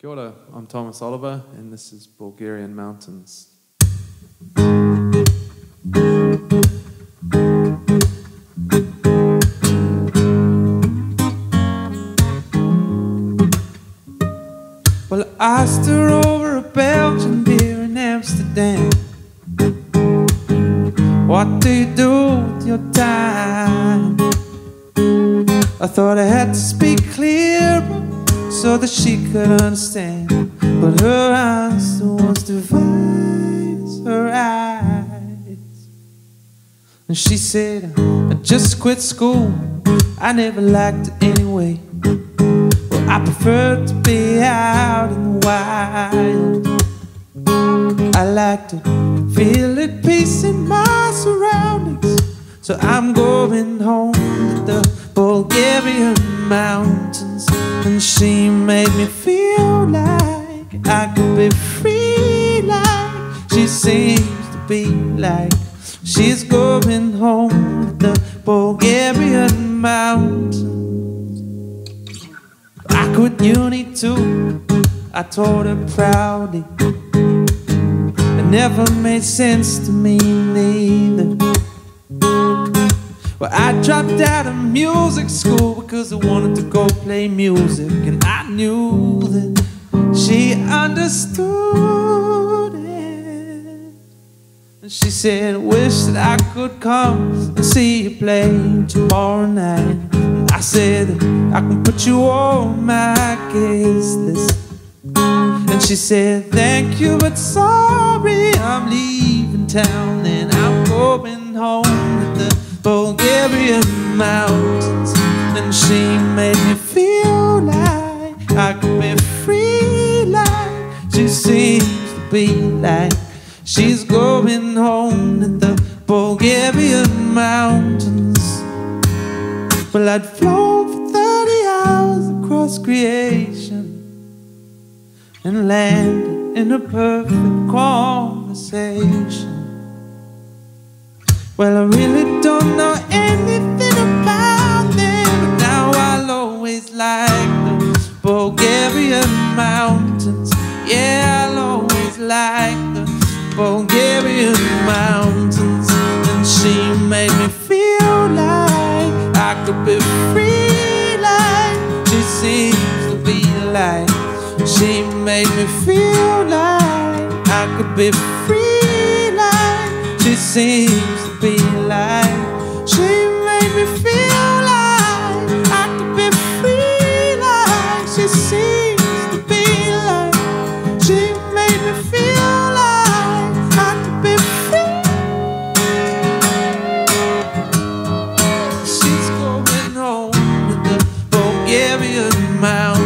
Kia ora, I'm Thomas Oliver, and this is Bulgarian Mountains. Well, I asked her over a Belgian beer in Amsterdam. What do you do with your time? I thought I had to speak clear so that she could understand. But her answer was divine, her eyes. And she said, I just quit school. I never liked it anyway. Well, I prefer to be out in the wild. I like to feel at peace in my surroundings. So I'm going home to the Bulgarian mountains. And she made me feel like I could be free, like she seems to be like she's going home to the Bulgarian mountains. I quit uni too, I told her proudly. It never made sense to me neither. Well, I dropped out of music school because I wanted to go play music, and I knew that she understood it. And she said, Wish that I could come and see you play tomorrow night. And I said, I can put you on my guest list. And she said, Thank you, but sorry, I'm leaving town Bulgarian mountains. And she made me feel like I could be free, like she seems to be like she's going home in the Bulgarian mountains. Well, I'd flown for 30 hours across creation and landed in a perfect conversation. Well, I really don't know anything about them, but now I'll always like the Bulgarian mountains. Yeah, I'll always like the Bulgarian mountains. And she made me feel like I could be free, like she seems to be like. She made me feel like I could be free, like she seems mouth.